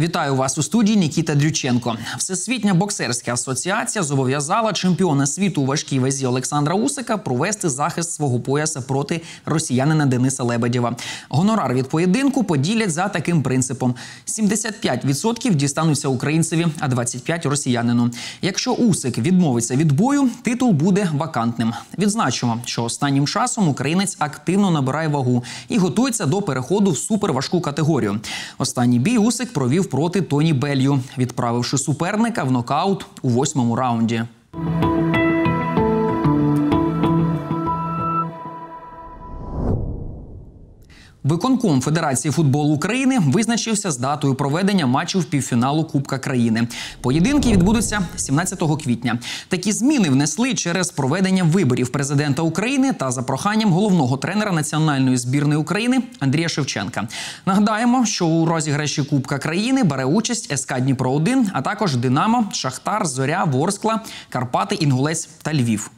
Вітаю вас у студії Нікіта Дрюченко. Всесвітня боксерська асоціація зобов'язала чемпіона світу у важкій вазі Олександра Усика провести захист свого пояса проти росіянина Дениса Лебедєва. Гонорар від поєдинку поділять за таким принципом: 75% дістануться українцеві, а 25% – росіянину. Якщо Усик відмовиться від бою, титул буде вакантним. Відзначимо, що останнім часом українець активно набирає вагу і готується до переходу в суперважку категорію. Останній бій Усик провів проти Тоні Белью, відправивши суперника в нокаут у восьмому раунді. Виконком Федерації футболу України визначився з датою проведення матчів півфіналу Кубка країни. Поєдинки відбудуться 17 квітня. Такі зміни внесли через проведення виборів президента України та за проханням головного тренера національної збірної України Андрія Шевченка. Нагадаємо, що у розіграші Кубка країни бере участь СК Дніпро 1 а також Динамо, Шахтар, Зоря, Ворскла, Карпати, Інгулець та Львів.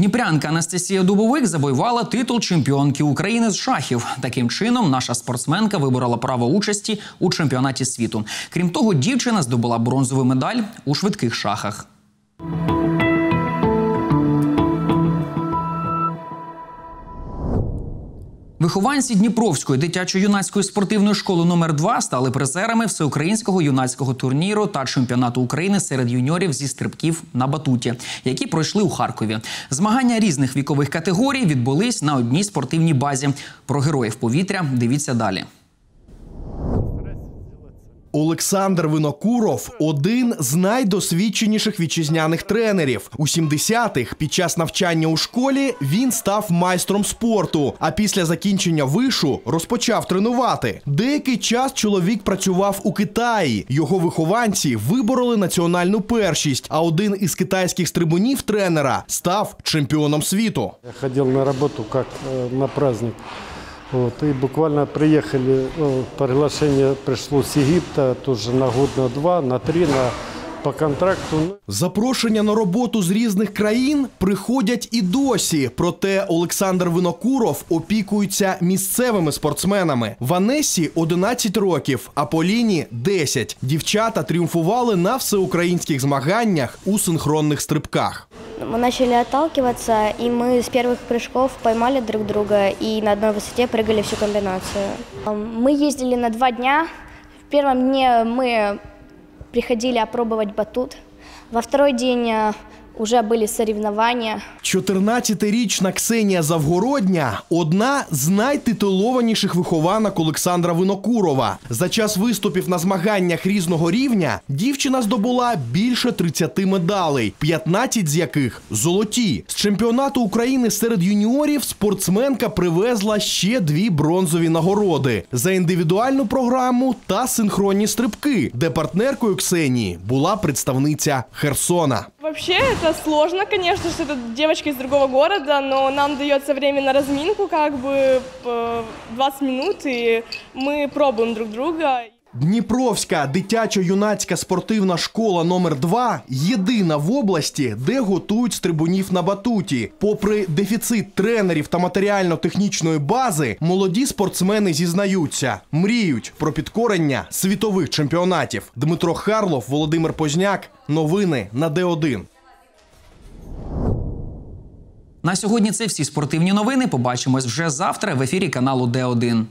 Дніпрянка Анастасія Дубовик завоювала титул чемпіонки України з шахів. Таким чином, наша спортсменка виборола право участі у чемпіонаті світу. Крім того, дівчина здобула бронзову медаль у швидких шахах. Вихованці Дніпровської дитячо-юнацької спортивної школи номер 2 стали призерами всеукраїнського юнацького турніру та чемпіонату України серед юніорів зі стрибків на батуті, які пройшли у Харкові. Змагання різних вікових категорій відбулись на одній спортивній базі. Про героїв повітря дивіться далі. Олександр Винокуров один з найдосвідченіших вітчизняних тренерів. У 70-х під час навчання у школі він став майстром спорту. А після закінчення вишу розпочав тренувати. Деякий час чоловік працював у Китаї. Його вихованці вибороли національну першість. А один із китайських стрибунів тренера став чемпіоном світу. Я ходил на работу как э, на праздник. Вот, и буквально приехали, ну, приглашение пришло с Египта, тоже на год, на два, на три, на, по контракту. Запрошення на роботу з різних країн приходять і досі. Проте Олександр Винокуров опікується місцевими спортсменами. Ванесі 11 років, а Поліні 10. Дівчата тріумфували на всеукраїнських змаганнях у синхронних стрибках. Мы начали отталкиваться, и мы с первых прыжков поймали друг друга и на одной высоте прыгали всю комбинацию. Мы ездили на два дня. В первом дне мы приходили опробовать батут. Во второй день э, уже были соревнования. 14-річна Ксенія Завгородня одна з найтитулованіших вихованок Олександра Винокурова. За час виступів на змаганнях різного рівня дівчина здобула більше 30 медалей, 15 з яких золоті. З чемпіонату України серед юніорів спортсменка привезла ще дві бронзові нагороди за індивідуальну програму та синхронні стрибки, де партнеркою Ксенії була представниця Херсона. Вообще это сложно, конечно, что это девочка из другого города, но нам дается время на разминку, как бы по 20 минут, и мы пробуем друг друга. Дніпровська дитячо-юнацька спортивна школа номер 2 єдина в області, де готують стрибунів на батуті. Попри дефіцит тренерів та матеріально-технічної бази, молоді спортсмени зізнаються, мріють про підкорення світових чемпіонатів. Дмитро Харлов, Володимир Позняк. Новини на Д1. На сьогодні це всі спортивні новини. Побачимось вже завтра в ефірі каналу Д1.